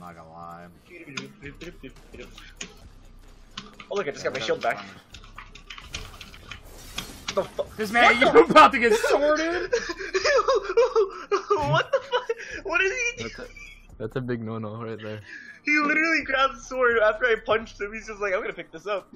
not gonna lie. Oh look, I just got my shield back. What The fuck, This man, you about to get sorted? what the fuck? What is he? That's that's a big no-no right there. He literally grabbed the sword after I punched him. He's just like, I'm gonna pick this up.